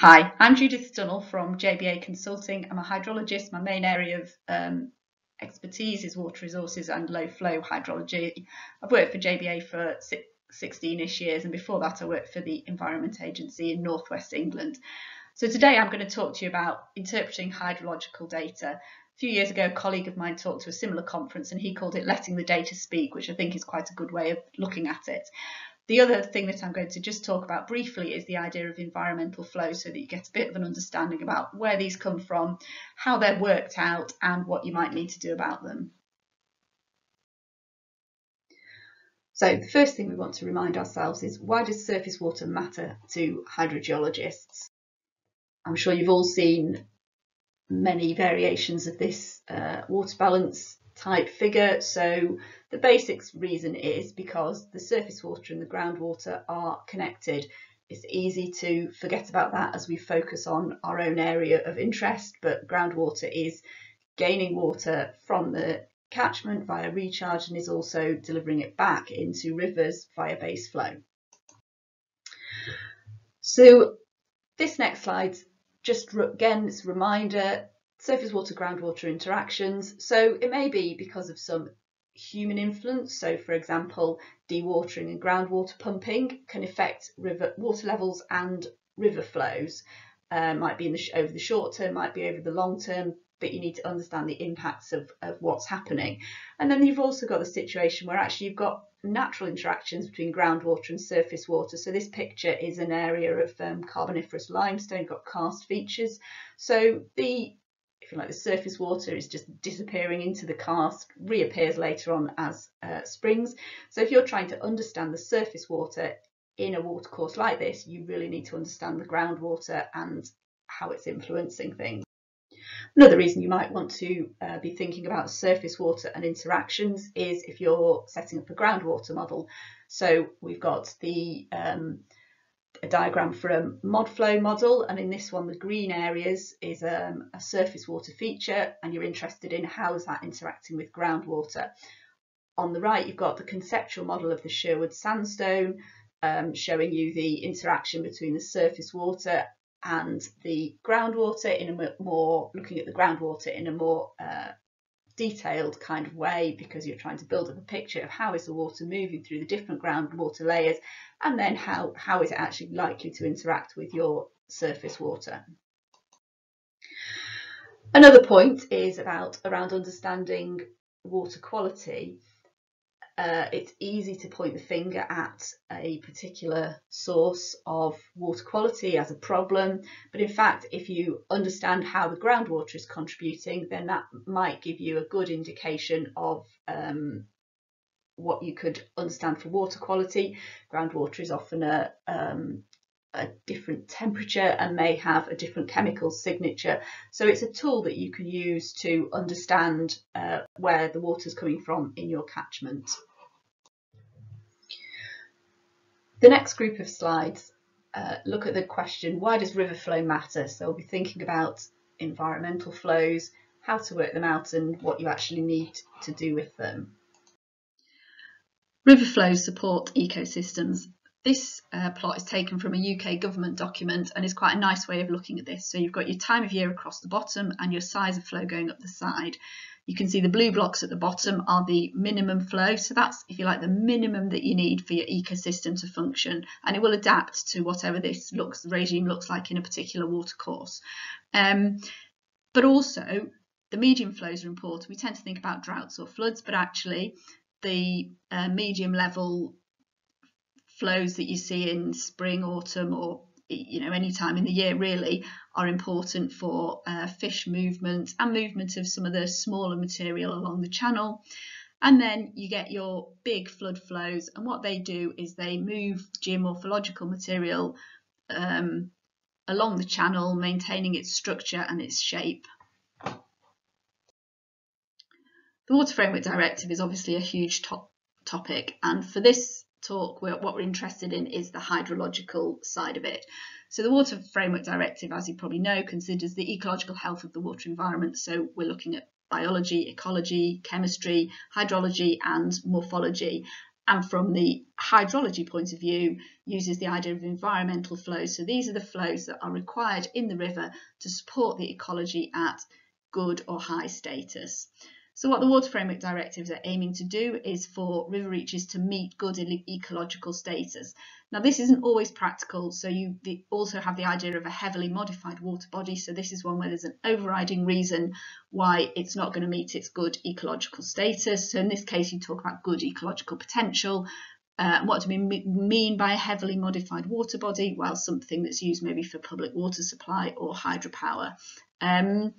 Hi, I'm Judith Stunell from JBA Consulting. I'm a hydrologist. My main area of um, expertise is water resources and low flow hydrology. I've worked for JBA for 16ish years and before that I worked for the Environment Agency in northwest England. So today I'm going to talk to you about interpreting hydrological data. A few years ago a colleague of mine talked to a similar conference and he called it letting the data speak which I think is quite a good way of looking at it. The other thing that I'm going to just talk about briefly is the idea of environmental flow so that you get a bit of an understanding about where these come from, how they're worked out and what you might need to do about them. So the first thing we want to remind ourselves is why does surface water matter to hydrogeologists? I'm sure you've all seen many variations of this uh, water balance type figure. So the basic reason is because the surface water and the groundwater are connected. It's easy to forget about that as we focus on our own area of interest, but groundwater is gaining water from the catchment via recharge and is also delivering it back into rivers via base flow. So this next slide, just again, it's a reminder surface water groundwater interactions. So it may be because of some human influence. So for example, dewatering and groundwater pumping can affect river water levels and river flows. Uh, might be in the over the short term, might be over the long term, but you need to understand the impacts of, of what's happening. And then you've also got the situation where actually you've got natural interactions between groundwater and surface water. So this picture is an area of um, carboniferous limestone, got karst features. So the if you like, the surface water is just disappearing into the karst, reappears later on as uh, springs. So if you're trying to understand the surface water in a watercourse like this, you really need to understand the groundwater and how it's influencing things. Another reason you might want to uh, be thinking about surface water and interactions is if you're setting up a groundwater model. So we've got the um, a diagram for a ModFlow model and in this one the green areas is um, a surface water feature and you're interested in how is that interacting with groundwater. On the right you've got the conceptual model of the Sherwood sandstone um, showing you the interaction between the surface water and the groundwater in a more looking at the groundwater in a more uh, detailed kind of way because you're trying to build up a picture of how is the water moving through the different groundwater layers and then how, how is it actually likely to interact with your surface water. Another point is about around understanding water quality uh, it's easy to point the finger at a particular source of water quality as a problem, but in fact, if you understand how the groundwater is contributing, then that might give you a good indication of um, what you could understand for water quality. Groundwater is often a, um, a different temperature and may have a different chemical signature. So it's a tool that you can use to understand uh, where the water is coming from in your catchment. The next group of slides uh, look at the question, why does river flow matter? So we'll be thinking about environmental flows, how to work them out and what you actually need to do with them. River flows support ecosystems this uh, plot is taken from a UK government document and is quite a nice way of looking at this. So you've got your time of year across the bottom and your size of flow going up the side. You can see the blue blocks at the bottom are the minimum flow. So that's, if you like, the minimum that you need for your ecosystem to function. And it will adapt to whatever this looks, regime looks like in a particular watercourse. Um, but also, the medium flows are important. We tend to think about droughts or floods, but actually the uh, medium level flows that you see in spring, autumn, or you know any time in the year really are important for uh, fish movement and movement of some of the smaller material along the channel. And then you get your big flood flows, and what they do is they move geomorphological material um, along the channel, maintaining its structure and its shape. The Water Framework Directive is obviously a huge top topic, and for this talk, we're, what we're interested in is the hydrological side of it. So the Water Framework Directive, as you probably know, considers the ecological health of the water environment. So we're looking at biology, ecology, chemistry, hydrology and morphology. and from the hydrology point of view uses the idea of environmental flows. So these are the flows that are required in the river to support the ecology at good or high status. So what the Water Framework Directives are aiming to do is for river reaches to meet good ecological status. Now this isn't always practical, so you also have the idea of a heavily modified water body, so this is one where there's an overriding reason why it's not going to meet its good ecological status. So in this case you talk about good ecological potential, uh, what do we mean by a heavily modified water body? Well, something that's used maybe for public water supply or hydropower. Um,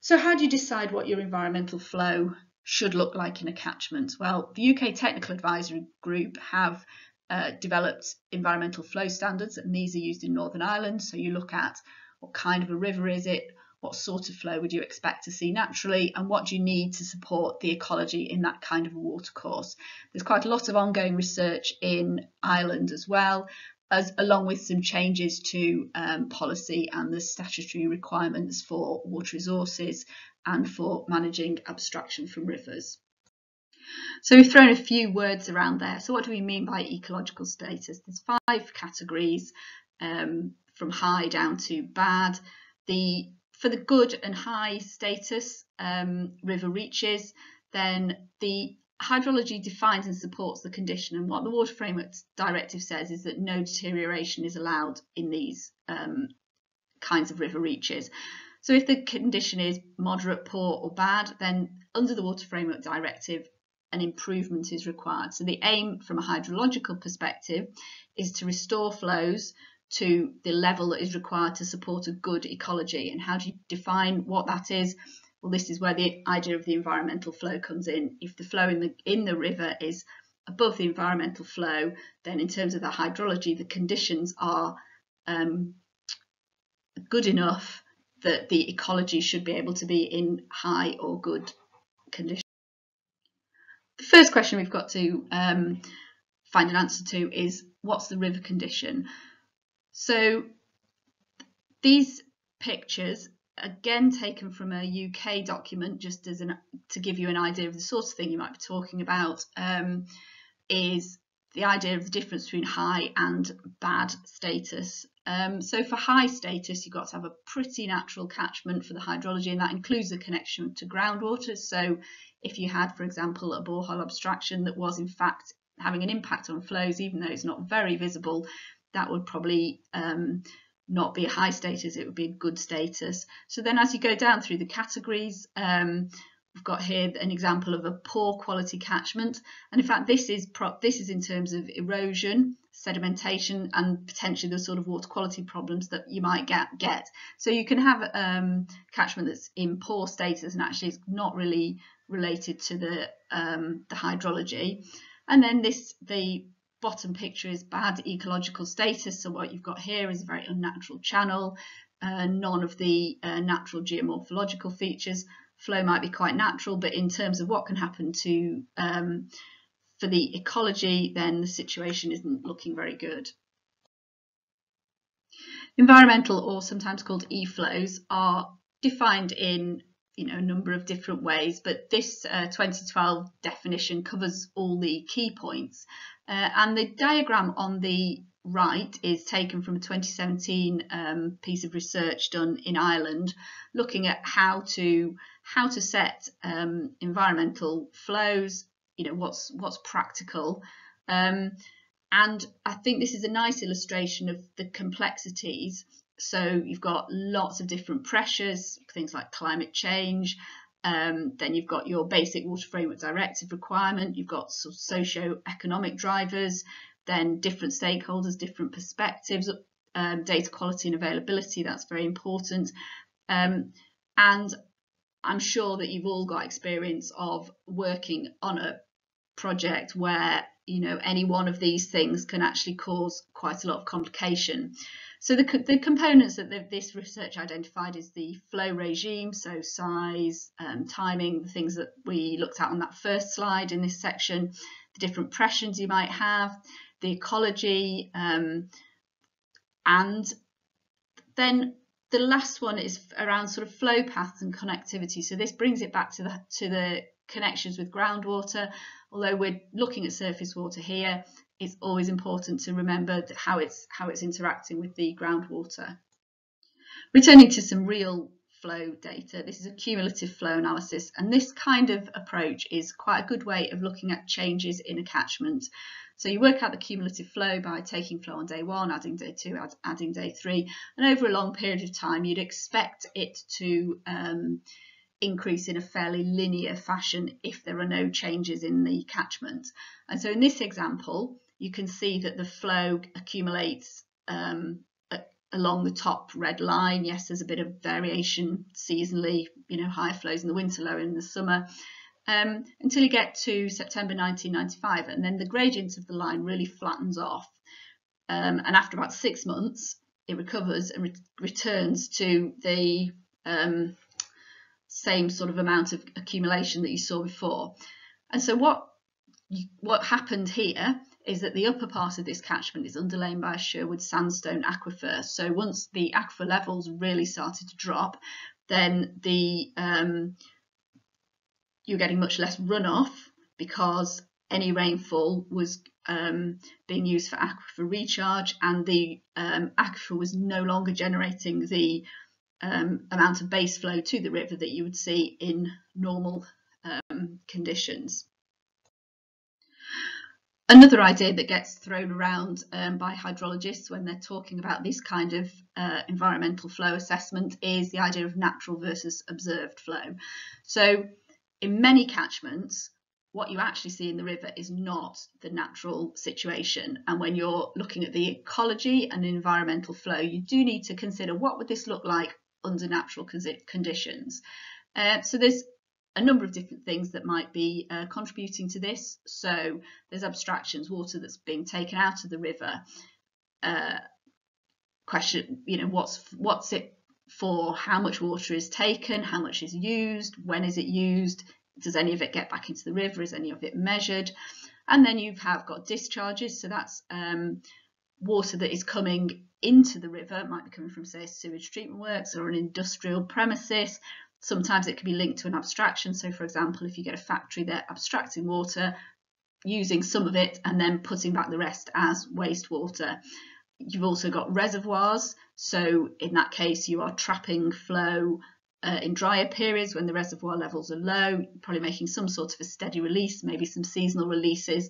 so how do you decide what your environmental flow should look like in a catchment? Well, the UK Technical Advisory Group have uh, developed environmental flow standards and these are used in Northern Ireland. So you look at what kind of a river is it, what sort of flow would you expect to see naturally and what do you need to support the ecology in that kind of watercourse. There's quite a lot of ongoing research in Ireland as well as along with some changes to um, policy and the statutory requirements for water resources and for managing abstraction from rivers. So we've thrown a few words around there. So what do we mean by ecological status? There's five categories um, from high down to bad. The For the good and high status um, river reaches, then the hydrology defines and supports the condition and what the Water Framework Directive says is that no deterioration is allowed in these um, kinds of river reaches. So if the condition is moderate, poor or bad, then under the Water Framework Directive, an improvement is required. So the aim from a hydrological perspective is to restore flows to the level that is required to support a good ecology. And how do you define what that is? Well, this is where the idea of the environmental flow comes in. If the flow in the in the river is above the environmental flow, then in terms of the hydrology, the conditions are um, good enough that the ecology should be able to be in high or good condition. The first question we've got to um, find an answer to is what's the river condition? So these pictures again taken from a UK document, just as an to give you an idea of the sort of thing you might be talking about, um, is the idea of the difference between high and bad status. Um, so for high status, you've got to have a pretty natural catchment for the hydrology, and that includes the connection to groundwater. So if you had, for example, a borehole abstraction that was in fact having an impact on flows, even though it's not very visible, that would probably um, not be a high status, it would be a good status. So then as you go down through the categories, um, we've got here an example of a poor quality catchment. And in fact, this is prop, this is in terms of erosion, sedimentation, and potentially the sort of water quality problems that you might get. get. So you can have um, catchment that's in poor status and actually it's not really related to the, um, the hydrology. And then this the bottom picture is bad ecological status. So what you've got here is a very unnatural channel, uh, none of the uh, natural geomorphological features. Flow might be quite natural, but in terms of what can happen to um, for the ecology, then the situation isn't looking very good. Environmental, or sometimes called e-flows, are defined in you know, a number of different ways, but this uh, 2012 definition covers all the key points. Uh, and the diagram on the right is taken from a 2017 um, piece of research done in Ireland, looking at how to how to set um, environmental flows. You know what's what's practical, um, and I think this is a nice illustration of the complexities. So you've got lots of different pressures, things like climate change, um, then you've got your basic water framework directive requirement, you've got sort of socio-economic drivers, then different stakeholders, different perspectives, um, data quality and availability, that's very important. Um, and I'm sure that you've all got experience of working on a project where you know any one of these things can actually cause quite a lot of complication. So the, the components that the, this research identified is the flow regime, so size, um, timing, the things that we looked at on that first slide in this section, the different pressures you might have, the ecology, um, and then the last one is around sort of flow paths and connectivity. So this brings it back to the to the connections with groundwater. Although we're looking at surface water here, it's always important to remember how it's how it's interacting with the groundwater. Returning to some real flow data, this is a cumulative flow analysis, and this kind of approach is quite a good way of looking at changes in a catchment. So you work out the cumulative flow by taking flow on day one, adding day two, add, adding day three, and over a long period of time, you'd expect it to um, increase in a fairly linear fashion if there are no changes in the catchment. And so in this example, you can see that the flow accumulates um, along the top red line. Yes, there's a bit of variation seasonally, you know, higher flows in the winter, lower in the summer um, until you get to September 1995 and then the gradient of the line really flattens off um, and after about six months it recovers and re returns to the um, same sort of amount of accumulation that you saw before. And so what what happened here is that the upper part of this catchment is underlain by a Sherwood sandstone aquifer. So once the aquifer levels really started to drop, then the um, you're getting much less runoff because any rainfall was um, being used for aquifer recharge and the um, aquifer was no longer generating the um, amount of base flow to the river that you would see in normal um, conditions. Another idea that gets thrown around um, by hydrologists when they're talking about this kind of uh, environmental flow assessment is the idea of natural versus observed flow. So in many catchments, what you actually see in the river is not the natural situation. And when you're looking at the ecology and environmental flow, you do need to consider what would this look like under natural conditions. Uh, so there's a number of different things that might be uh, contributing to this. So there's abstractions, water that's being taken out of the river. Uh, question, you know, what's what's it for how much water is taken, how much is used, when is it used, does any of it get back into the river, is any of it measured? And then you have got discharges, so that's um, water that is coming into the river, it might be coming from say sewage treatment works or an industrial premises. Sometimes it can be linked to an abstraction. So for example, if you get a factory, they're abstracting water, using some of it and then putting back the rest as wastewater. You've also got reservoirs. So in that case, you are trapping flow uh, in drier periods when the reservoir levels are low, probably making some sort of a steady release, maybe some seasonal releases.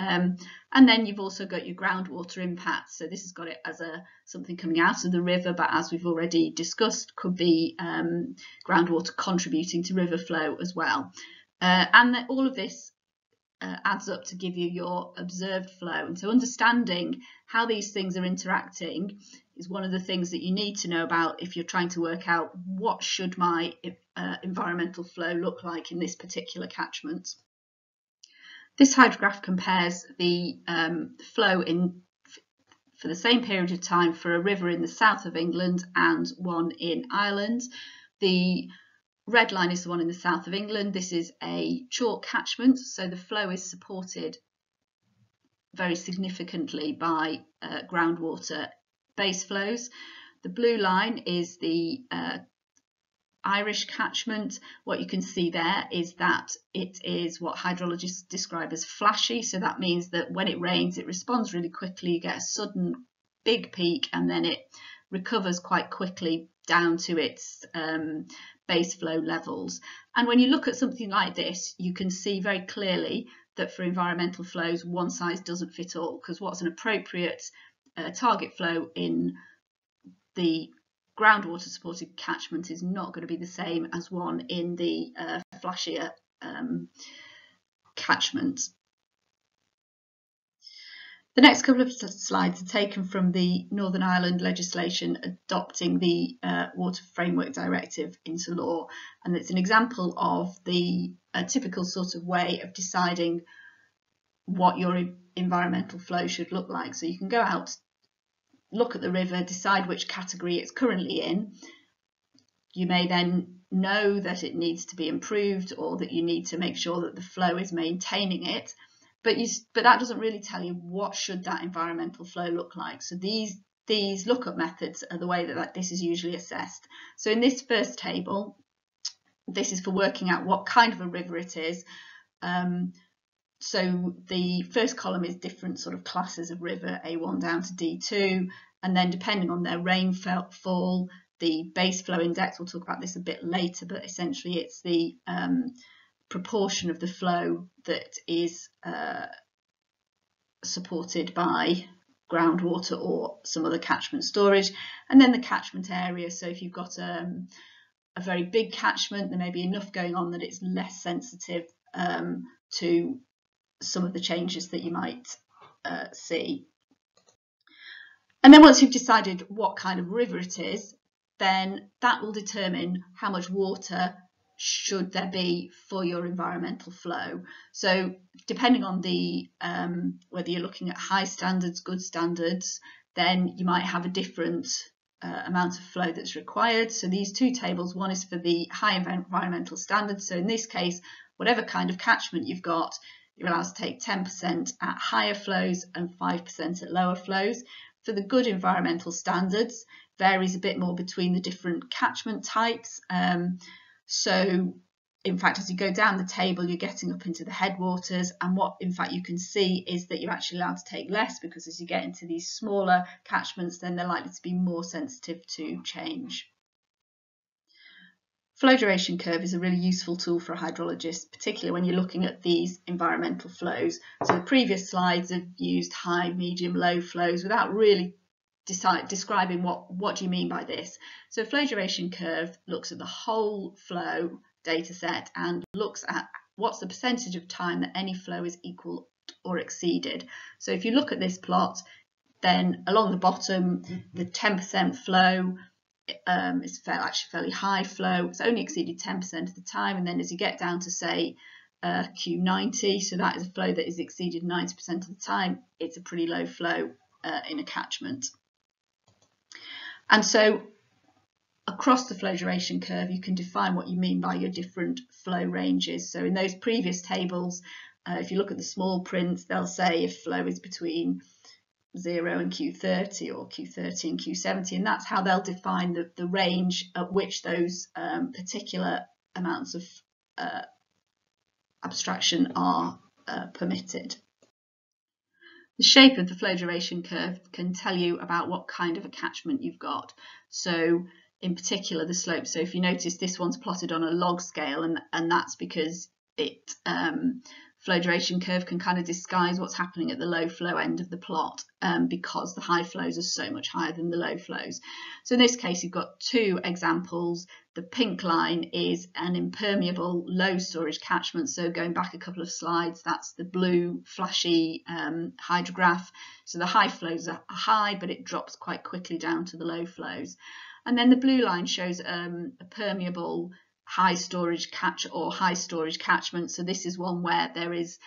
Um, and then you've also got your groundwater impacts. So this has got it as a something coming out of the river, but as we've already discussed, could be um, groundwater contributing to river flow as well. Uh, and all of this uh, adds up to give you your observed flow. And so understanding how these things are interacting is one of the things that you need to know about if you're trying to work out what should my uh, environmental flow look like in this particular catchment. This hydrograph compares the um, flow in for the same period of time for a river in the south of England and one in Ireland. The red line is the one in the south of England. This is a chalk catchment, so the flow is supported very significantly by uh, groundwater base flows. The blue line is the uh, Irish catchment. What you can see there is that it is what hydrologists describe as flashy. So that means that when it rains, it responds really quickly. You get a sudden big peak and then it recovers quite quickly down to its um, base flow levels. And when you look at something like this, you can see very clearly that for environmental flows, one size doesn't fit all, because what's an appropriate uh, target flow in the groundwater supported catchment is not going to be the same as one in the uh, flashier um, catchment. The next couple of slides are taken from the Northern Ireland legislation adopting the uh, Water Framework Directive into law and it's an example of the typical sort of way of deciding what your environmental flow should look like. So you can go out, look at the river, decide which category it's currently in. You may then know that it needs to be improved or that you need to make sure that the flow is maintaining it but you but that doesn't really tell you what should that environmental flow look like so these these lookup methods are the way that, that this is usually assessed so in this first table this is for working out what kind of a river it is. Um, so the first column is different sort of classes of river, A1 down to D2, and then depending on their rainfall, fall, the base flow index, we'll talk about this a bit later, but essentially it's the um, proportion of the flow that is uh, supported by groundwater or some other catchment storage, and then the catchment area. So if you've got um, a very big catchment, there may be enough going on that it's less sensitive um, to some of the changes that you might uh, see. And then once you've decided what kind of river it is, then that will determine how much water should there be for your environmental flow. So depending on the um, whether you're looking at high standards, good standards, then you might have a different uh, amount of flow that's required. So these two tables, one is for the high environmental standards. So in this case, whatever kind of catchment you've got, you're allowed to take 10% at higher flows and 5% at lower flows. For the good environmental standards, varies a bit more between the different catchment types. Um, so in fact, as you go down the table, you're getting up into the headwaters. And what, in fact, you can see is that you're actually allowed to take less because as you get into these smaller catchments, then they're likely to be more sensitive to change. Flow duration curve is a really useful tool for a hydrologist, particularly when you're looking at these environmental flows. So the previous slides have used high, medium, low flows without really decide, describing what, what do you mean by this. So flow duration curve looks at the whole flow data set and looks at what's the percentage of time that any flow is equal or exceeded. So if you look at this plot, then along the bottom, the 10% flow um, it's actually fairly high flow. It's only exceeded 10% of the time. And then as you get down to say uh, Q90, so that is a flow that is exceeded 90% of the time, it's a pretty low flow uh, in a catchment. And so across the flow duration curve, you can define what you mean by your different flow ranges. So in those previous tables, uh, if you look at the small print, they'll say if flow is between 0 and Q30 or Q30 and Q70 and that's how they'll define the, the range at which those um, particular amounts of uh, abstraction are uh, permitted. The shape of the flow duration curve can tell you about what kind of a catchment you've got. So in particular the slope. So if you notice this one's plotted on a log scale and, and that's because it um, flow duration curve can kind of disguise what's happening at the low flow end of the plot um, because the high flows are so much higher than the low flows. So in this case, you've got two examples. The pink line is an impermeable low storage catchment. So going back a couple of slides, that's the blue flashy um, hydrograph. So the high flows are high, but it drops quite quickly down to the low flows. And then the blue line shows um, a permeable high storage catch or high storage catchment. So this is one where there is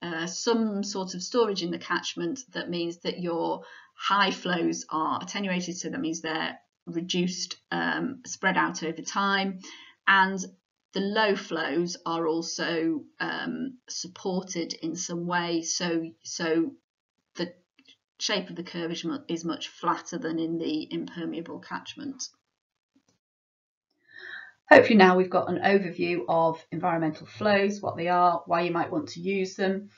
uh, some sort of storage in the catchment that means that your high flows are attenuated. So that means they're reduced, um, spread out over time. And the low flows are also um, supported in some way. So, so the shape of the curve is much flatter than in the impermeable catchment. Hopefully now we've got an overview of environmental flows, what they are, why you might want to use them.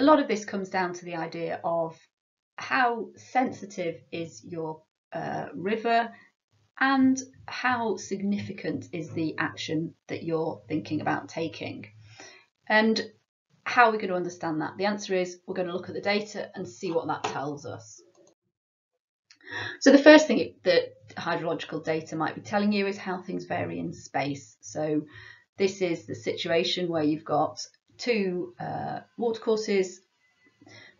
A lot of this comes down to the idea of how sensitive is your uh, river and how significant is the action that you're thinking about taking. And how are we going to understand that? The answer is we're going to look at the data and see what that tells us. So the first thing that hydrological data might be telling you is how things vary in space. So this is the situation where you've got two uh, watercourses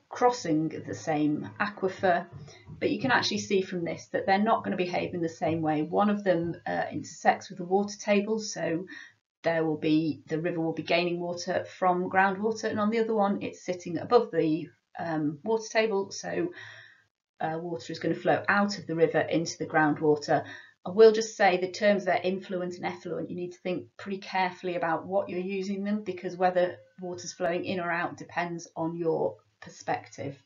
crossing the same aquifer, but you can actually see from this that they're not going to behave in the same way. One of them uh, intersects with the water table, so there will be the river will be gaining water from groundwater, and on the other one it's sitting above the um, water table, so uh, water is going to flow out of the river into the groundwater. I will just say the terms their influent and effluent, you need to think pretty carefully about what you're using them because whether water's flowing in or out depends on your perspective.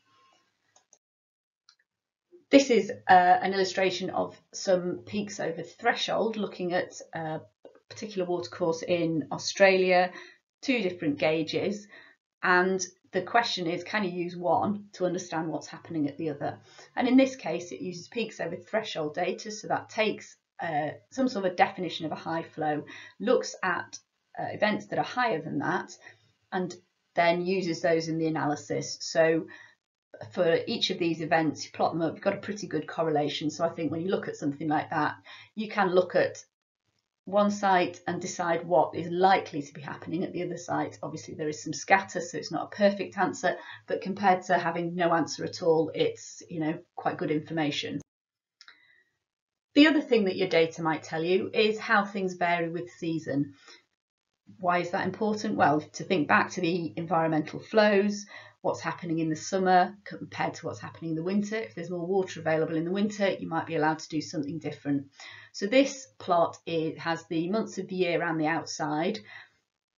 This is uh, an illustration of some peaks over threshold looking at a particular watercourse in Australia, two different gauges, and the question is can you use one to understand what's happening at the other? And in this case, it uses peaks over threshold data, so that takes uh, some sort of a definition of a high flow, looks at uh, events that are higher than that, and then uses those in the analysis. So for each of these events, you plot them up, you've got a pretty good correlation. So I think when you look at something like that, you can look at one site and decide what is likely to be happening at the other site. Obviously, there is some scatter, so it's not a perfect answer, but compared to having no answer at all, it's you know quite good information. The other thing that your data might tell you is how things vary with season. Why is that important? Well, to think back to the environmental flows, what's happening in the summer compared to what's happening in the winter. If there's more water available in the winter, you might be allowed to do something different. So this plot it has the months of the year around the outside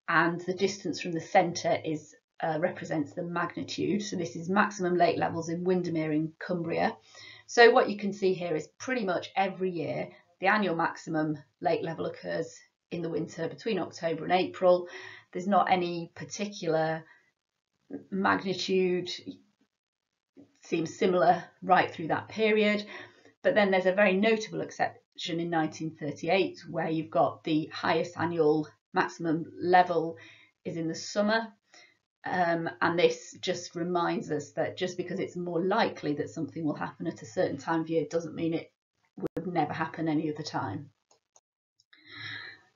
and the distance from the centre is uh, represents the magnitude. So this is maximum lake levels in Windermere in Cumbria. So what you can see here is pretty much every year the annual maximum lake level occurs in the winter between October and April. There's not any particular magnitude seems similar right through that period. But then there's a very notable exception in 1938 where you've got the highest annual maximum level is in the summer. Um, and this just reminds us that just because it's more likely that something will happen at a certain time of year doesn't mean it would never happen any other time.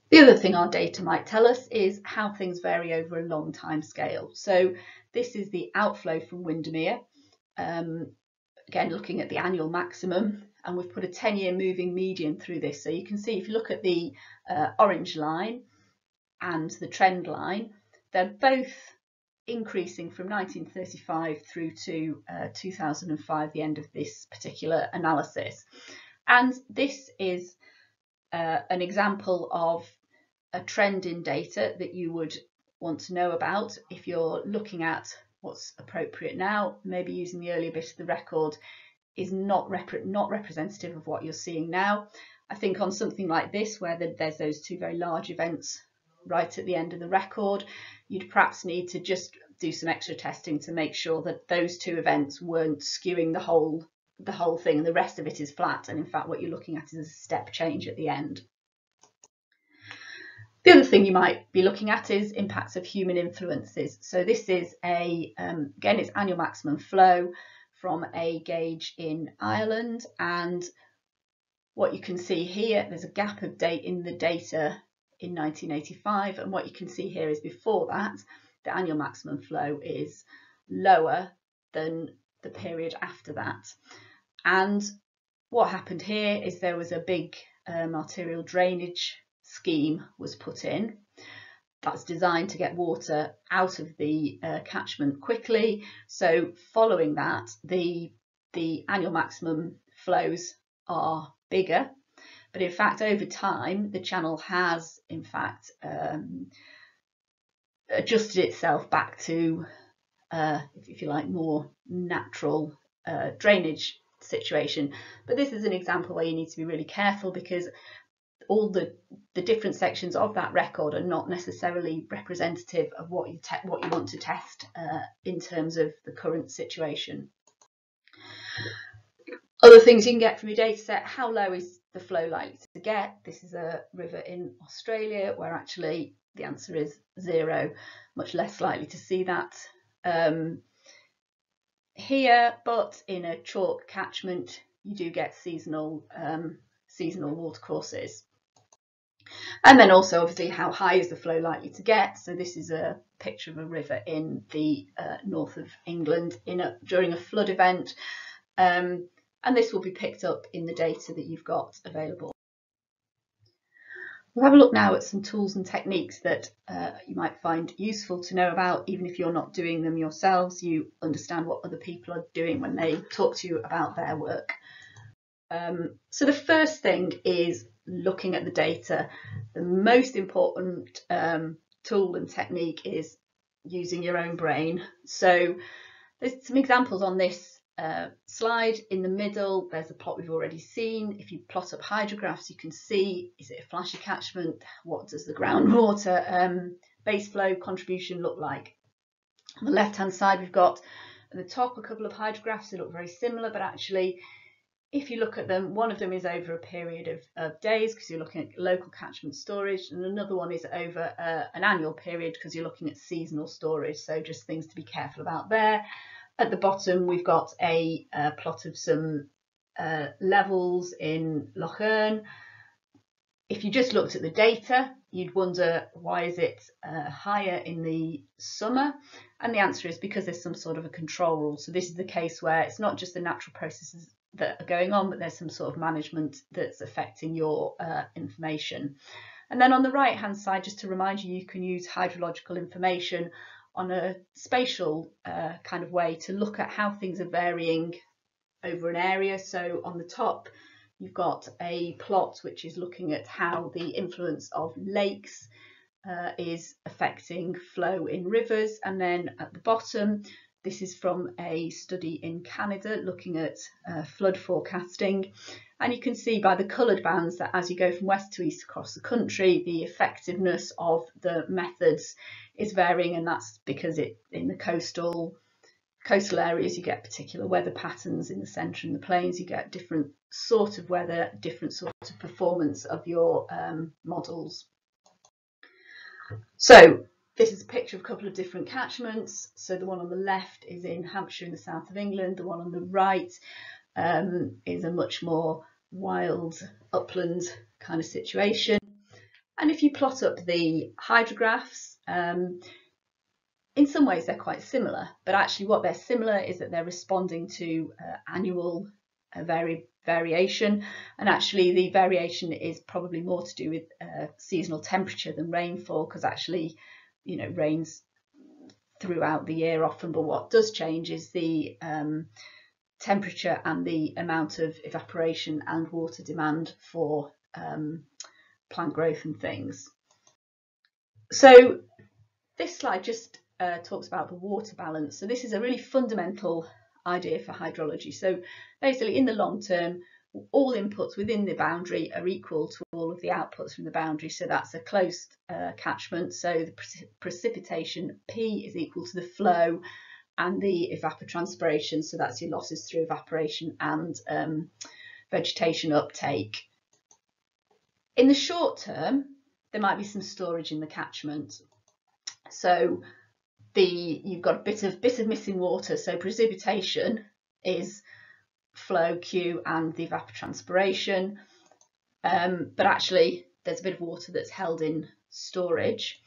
The other thing our data might tell us is how things vary over a long time scale. So this is the outflow from Windermere. Um, again, looking at the annual maximum, and we've put a 10-year moving median through this. So you can see if you look at the uh, orange line and the trend line, they're both increasing from 1935 through to uh, 2005, the end of this particular analysis. And this is uh, an example of a trend in data that you would want to know about if you're looking at what's appropriate now, maybe using the earlier bit of the record is not, rep not representative of what you're seeing now. I think on something like this, where the, there's those two very large events right at the end of the record, you'd perhaps need to just do some extra testing to make sure that those two events weren't skewing the whole the whole thing and the rest of it is flat and in fact what you're looking at is a step change at the end. The other thing you might be looking at is impacts of human influences. So this is a, um, again, it's annual maximum flow from a gauge in Ireland. And what you can see here, there's a gap of date in the data in 1985. And what you can see here is before that, the annual maximum flow is lower than the period after that. And what happened here is there was a big um, arterial drainage scheme was put in. That's designed to get water out of the uh, catchment quickly. So following that, the, the annual maximum flows are bigger. But in fact, over time, the channel has, in fact, um, adjusted itself back to, uh, if you like, more natural uh, drainage situation. But this is an example where you need to be really careful because all the the different sections of that record are not necessarily representative of what you what you want to test uh, in terms of the current situation. Other things you can get from your data set, how low is the flow likely to get? This is a river in Australia where actually the answer is zero, much less likely to see that um, here, but in a chalk catchment, you do get seasonal um, seasonal watercourses. And then also obviously how high is the flow likely to get. So this is a picture of a river in the uh, north of England in a, during a flood event. Um, and this will be picked up in the data that you've got available. We'll have a look now at some tools and techniques that uh, you might find useful to know about, even if you're not doing them yourselves, you understand what other people are doing when they talk to you about their work. Um, so the first thing is looking at the data. The most important um, tool and technique is using your own brain. So there's some examples on this uh, slide. In the middle, there's a plot we've already seen. If you plot up hydrographs, you can see, is it a flashy catchment? What does the groundwater um, base flow contribution look like? On the left-hand side, we've got at the top a couple of hydrographs that look very similar, but actually, if you look at them, one of them is over a period of, of days because you're looking at local catchment storage, and another one is over uh, an annual period because you're looking at seasonal storage. So just things to be careful about there. At the bottom, we've got a, a plot of some uh, levels in Lough Erne. If you just looked at the data, you'd wonder why is it uh, higher in the summer? And the answer is because there's some sort of a control rule. So this is the case where it's not just the natural processes that are going on, but there's some sort of management that's affecting your uh, information. And then on the right hand side, just to remind you, you can use hydrological information on a spatial uh, kind of way to look at how things are varying over an area. So on the top, you've got a plot which is looking at how the influence of lakes uh, is affecting flow in rivers. And then at the bottom, this is from a study in Canada looking at uh, flood forecasting. And you can see by the coloured bands that as you go from west to east across the country, the effectiveness of the methods is varying, and that's because it in the coastal coastal areas you get particular weather patterns in the centre and the plains you get different sort of weather different sort of performance of your um, models so this is a picture of a couple of different catchments. So the one on the left is in Hampshire in the south of England. The one on the right um, is a much more wild upland kind of situation. And if you plot up the hydrographs um, in some ways they're quite similar, but actually what they're similar is that they're responding to uh, annual uh, vari variation, and actually the variation is probably more to do with uh, seasonal temperature than rainfall, because actually, you know, rains throughout the year often, but what does change is the um, temperature and the amount of evaporation and water demand for um, plant growth and things. So this slide just uh, talks about the water balance. So this is a really fundamental idea for hydrology. So basically in the long term, all inputs within the boundary are equal to all of the outputs from the boundary. So that's a closed uh, catchment. So the pre precipitation P is equal to the flow and the evapotranspiration. So that's your losses through evaporation and um, vegetation uptake. In the short term, there might be some storage in the catchment. So the you've got a bit of bit of missing water. So precipitation is flow, Q, and the evapotranspiration. Um, but actually, there's a bit of water that's held in storage.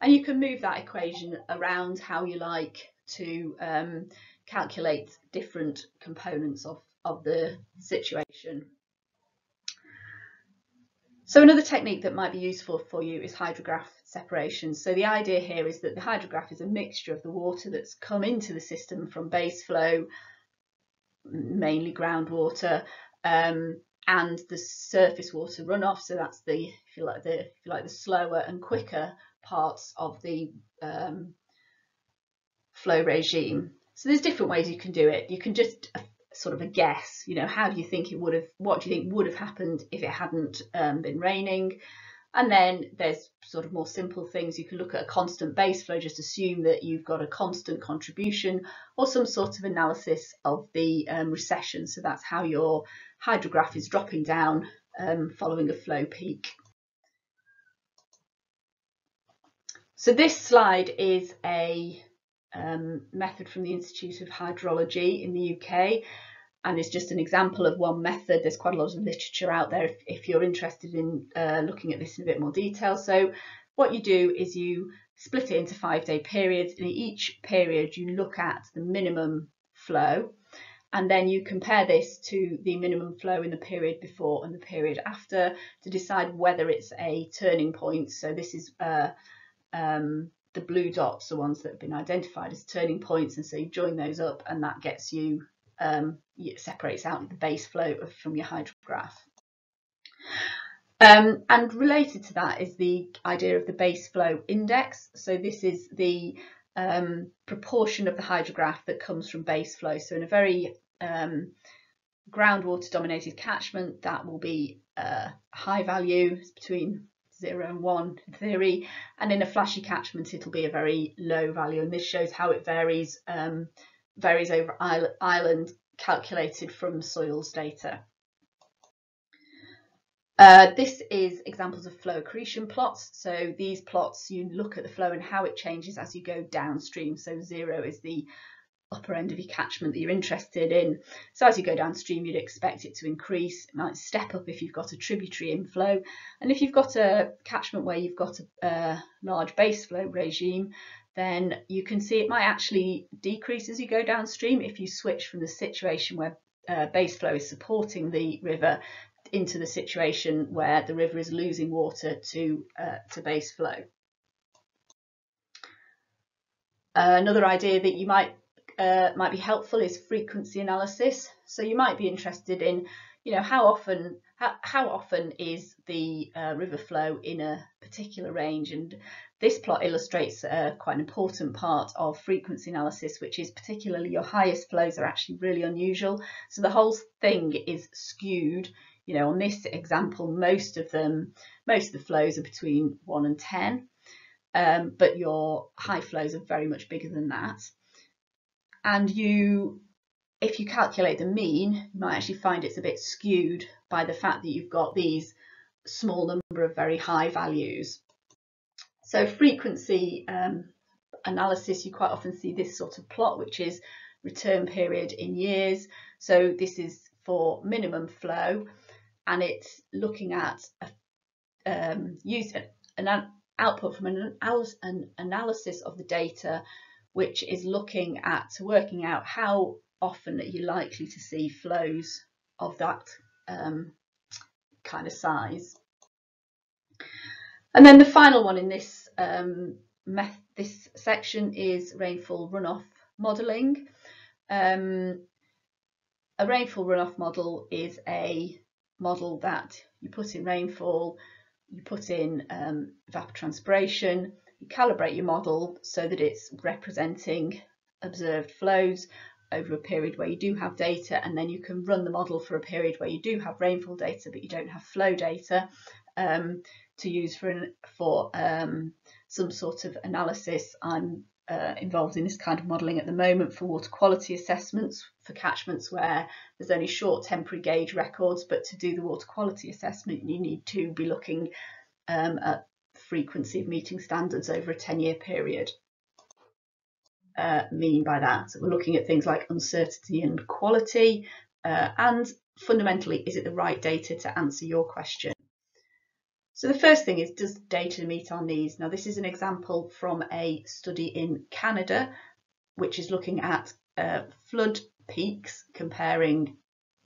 And you can move that equation around how you like to um, calculate different components of, of the situation. So another technique that might be useful for you is hydrograph separation. So the idea here is that the hydrograph is a mixture of the water that's come into the system from base flow, mainly groundwater, um, and the surface water runoff. So that's the if you like the if you like the slower and quicker parts of the um, flow regime. So there's different ways you can do it. You can just uh, sort of a guess, you know, how do you think it would have, what do you think would have happened if it hadn't um, been raining? And then there's sort of more simple things. You can look at a constant base flow, just assume that you've got a constant contribution or some sort of analysis of the um, recession. So that's how your hydrograph is dropping down um, following a flow peak. So this slide is a um, method from the Institute of Hydrology in the UK and it's just an example of one method. There's quite a lot of literature out there if, if you're interested in uh, looking at this in a bit more detail. So what you do is you split it into five day periods and in each period you look at the minimum flow and then you compare this to the minimum flow in the period before and the period after to decide whether it's a turning point. So this is uh, um, the blue dots are ones that have been identified as turning points and so you join those up and that gets you um, it separates out the base flow from your hydrograph. Um, and related to that is the idea of the base flow index. So this is the um, proportion of the hydrograph that comes from base flow. So in a very um, groundwater dominated catchment, that will be a high value, between zero and one in theory, and in a flashy catchment it'll be a very low value, and this shows how it varies um, varies over Ireland calculated from soils data. Uh, this is examples of flow accretion plots. So these plots, you look at the flow and how it changes as you go downstream. So zero is the upper end of your catchment that you're interested in. So as you go downstream, you'd expect it to increase. It might step up if you've got a tributary inflow. And if you've got a catchment where you've got a, a large base flow regime, then you can see it might actually decrease as you go downstream if you switch from the situation where uh, base flow is supporting the river into the situation where the river is losing water to, uh, to base flow. Uh, another idea that you might uh, might be helpful is frequency analysis. So you might be interested in, you know, how often how, how often is the uh, river flow in a particular range, and this plot illustrates uh, quite an important part of frequency analysis, which is particularly your highest flows are actually really unusual. So the whole thing is skewed you know, on this example, most of them, most of the flows are between one and 10, um, but your high flows are very much bigger than that. And you, if you calculate the mean, you might actually find it's a bit skewed by the fact that you've got these small number of very high values. So frequency um, analysis, you quite often see this sort of plot, which is return period in years. So this is for minimum flow and it's looking at a, um, use an output from an, an analysis of the data, which is looking at working out how often are you're likely to see flows of that um, kind of size. And then the final one in this um, this section is rainfall runoff modelling. Um, a rainfall runoff model is a model that you put in rainfall, you put in um, evapotranspiration, you calibrate your model so that it's representing observed flows over a period where you do have data and then you can run the model for a period where you do have rainfall data but you don't have flow data um, to use for, an, for um, some sort of analysis. I'm uh, involved in this kind of modelling at the moment for water quality assessments for catchments where there's only short temporary gauge records, but to do the water quality assessment, you need to be looking um, at frequency of meeting standards over a 10 year period. Uh, mean by that? We're looking at things like uncertainty and quality, uh, and fundamentally, is it the right data to answer your question? So the first thing is, does data meet our needs? Now this is an example from a study in Canada, which is looking at uh, flood peaks, comparing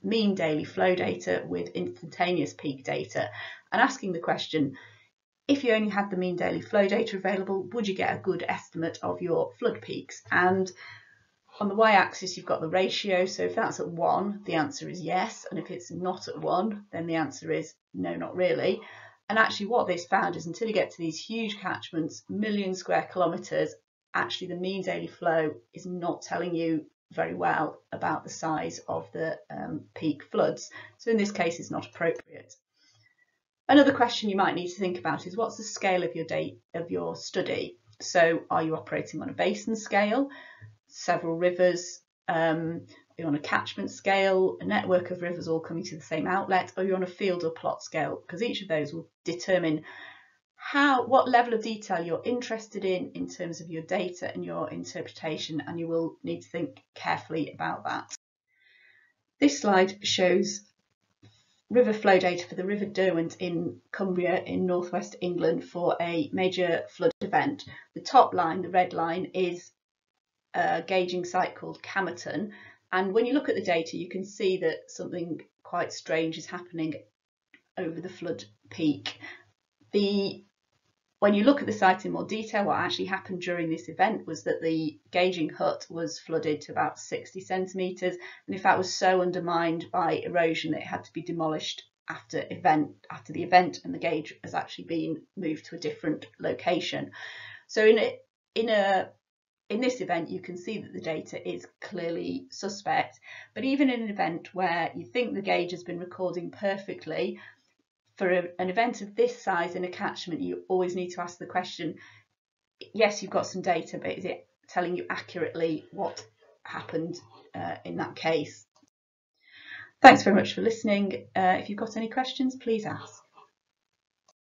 mean daily flow data with instantaneous peak data and asking the question, if you only had the mean daily flow data available, would you get a good estimate of your flood peaks? And on the y-axis, you've got the ratio. So if that's at one, the answer is yes. And if it's not at one, then the answer is no, not really. And actually what this found is until you get to these huge catchments, million square kilometres, actually the mean daily flow is not telling you very well about the size of the um, peak floods. So in this case, it's not appropriate. Another question you might need to think about is what's the scale of your date of your study? So are you operating on a basin scale, several rivers, um, you're on a catchment scale, a network of rivers all coming to the same outlet, or you're on a field or plot scale, because each of those will determine how what level of detail you're interested in in terms of your data and your interpretation, and you will need to think carefully about that. This slide shows river flow data for the River Derwent in Cumbria in northwest England for a major flood event. The top line, the red line, is a gauging site called Camerton and when you look at the data, you can see that something quite strange is happening over the flood peak. The when you look at the site in more detail, what actually happened during this event was that the gauging hut was flooded to about 60 centimetres and in fact was so undermined by erosion that it had to be demolished after event after the event and the gauge has actually been moved to a different location. So in a in a in this event, you can see that the data is clearly suspect. But even in an event where you think the gauge has been recording perfectly, for a, an event of this size in a catchment, you always need to ask the question, yes, you've got some data, but is it telling you accurately what happened uh, in that case? Thanks very much for listening. Uh, if you've got any questions, please ask.